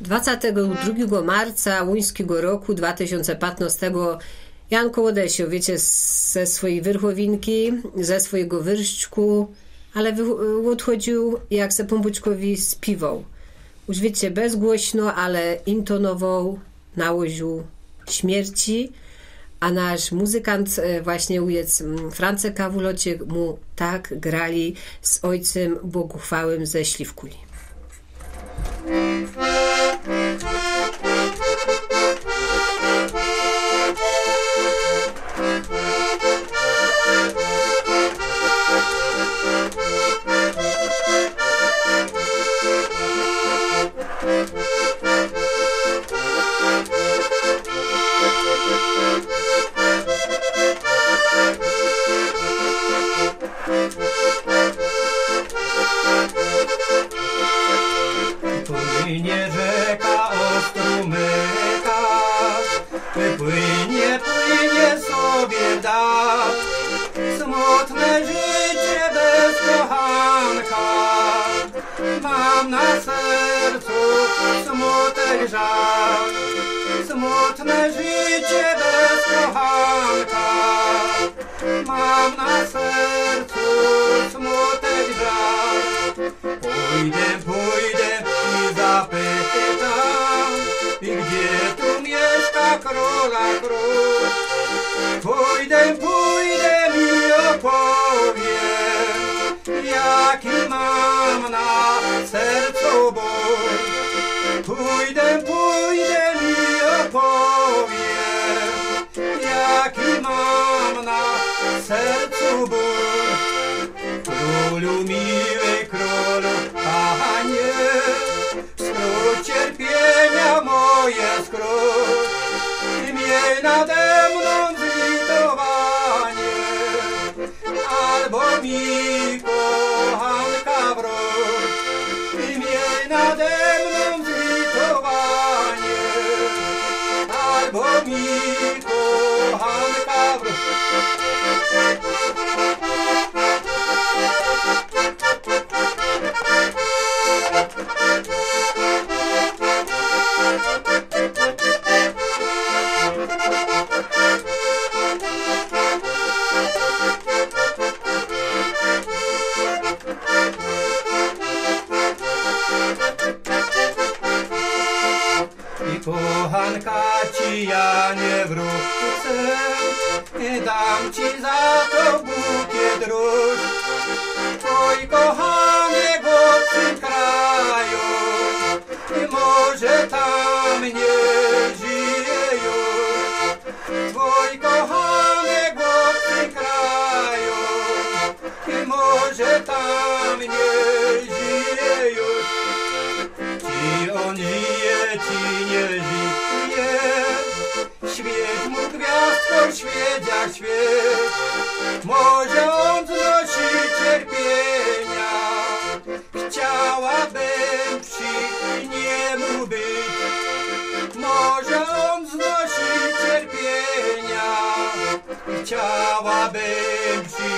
22 marca łuńskiego roku 2015 Jan Kołodesio, wiecie, ze swojej wyrchowinki, ze swojego wyrszczku, ale odchodził, jak se Pombuczkowi spiwał. Już wiecie, bezgłośno, ale intonował na łoziu śmierci, a nasz muzykant, e, właśnie ujec Francek Kawulocie, mu tak grali z ojcem Boguchwałym ze Śliwkuli. żal. Smutne życie bez kochanka, mam na sercu smutek żal. Pójdę, pójdę i zapytam, i gdzie tu mieszka króla król. Pójdę, pójdę i opowiem, jaki mam na sercu ból pójdę, pójdę i opowiem, jaki mam na sercu ból. Królu miły, królu, panie, skrót cierpienia moje skrót, miej nade mną zlitowanie, albo mi kochanka wróć, miej nade bonito, jale cabro. Hanukkah! ci ja nie wrócę, nie dam ci za to bukiet róż. Oj, kochany w tym kraju, nie może tam nie żyje już. Twój kochany w tym kraju, nie może tam nie media świeć. Może on znosi cierpienia. Chciałabym przy niemu być. Może on znosi cierpienia. Chciałabym przy